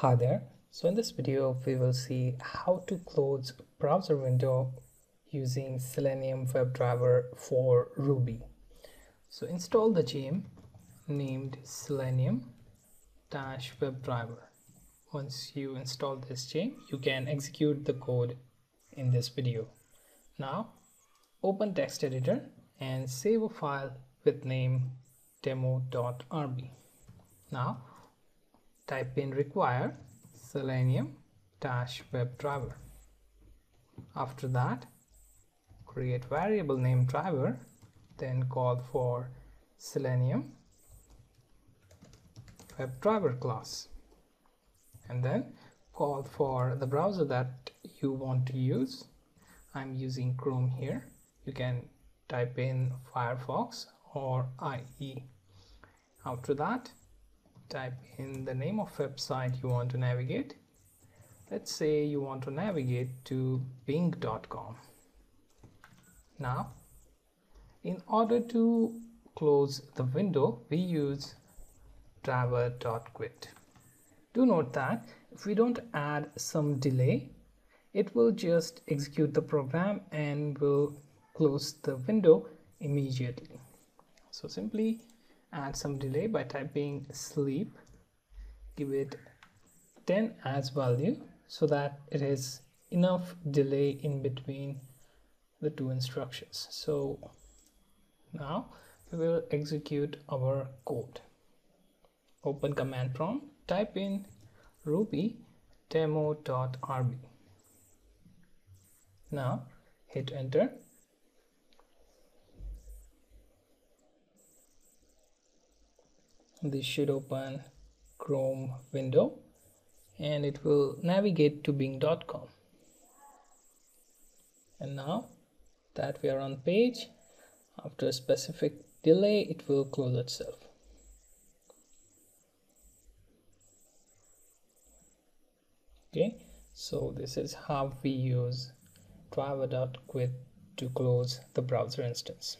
Hi there. So in this video, we will see how to close browser window using Selenium WebDriver for Ruby. So install the gem named Selenium dash WebDriver. Once you install this gem, you can execute the code in this video. Now open text editor and save a file with name demo.rb. Now type in require selenium dash webdriver after that create variable name driver then call for selenium webdriver class. And then call for the browser that you want to use. I'm using Chrome here. You can type in Firefox or IE after that type in the name of website you want to navigate. Let's say you want to navigate to bing.com now in order to close the window we use driver.quit do note that if we don't add some delay it will just execute the program and will close the window immediately. So simply add some delay by typing sleep. Give it 10 as value so that it has enough delay in between the two instructions. So now we will execute our code. Open command prompt. Type in ruby demo.rb now hit enter this should open chrome window and it will navigate to bing.com and now that we are on page after a specific delay it will close itself. Okay so this is how we use driver.quit to close the browser instance